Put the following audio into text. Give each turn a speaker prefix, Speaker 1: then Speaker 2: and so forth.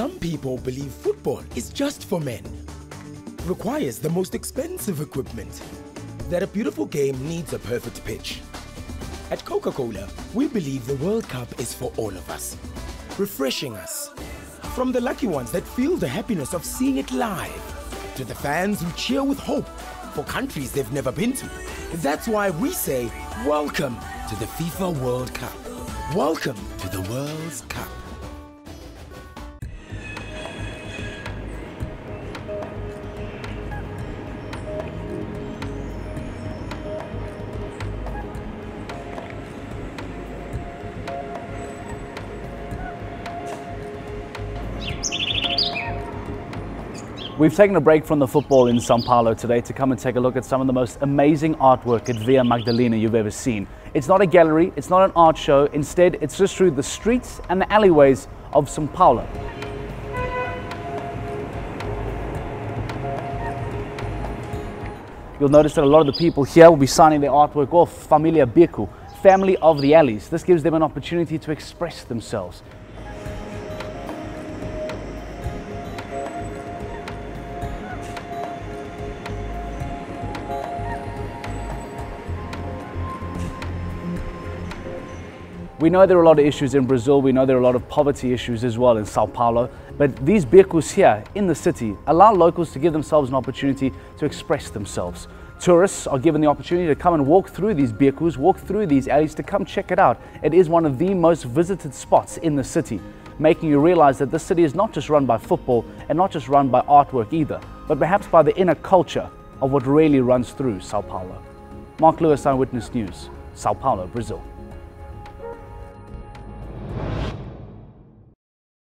Speaker 1: Some people believe football is just for men. Requires the most expensive equipment. That a beautiful game needs a perfect pitch. At Coca-Cola, we believe the World Cup is for all of us. Refreshing us. From the lucky ones that feel the happiness of seeing it live, to the fans who cheer with hope for countries they've never been to. That's why we say, welcome to the FIFA World Cup. Welcome to the World's Cup.
Speaker 2: We've taken a break from the football in Sao Paulo today to come and take a look at some of the most amazing artwork at Vila Madalena you've ever seen. It's not a gallery, it's not an art show, instead it's just through the streets and the alleyways of Sao Paulo. You'll notice that a lot of the people here will be signing their artwork off Familia Beku, family of the alleys. This gives them an opportunity to express themselves. We know there are a lot of issues in Brazil. We know there are a lot of poverty issues as well in Sao Paulo. But these becos here in the city allow locals to give themselves an opportunity to express themselves. Tourists are given the opportunity to come and walk through these becos, walk through these alleys to come check it out. It is one of the most visited spots in the city, making you realize that this city is not just run by football and not just run by artwork either, but perhaps by the inner culture of what really runs through Sao Paulo. Marc Lewis, Eyewitness News, Sao Paulo, Brazil.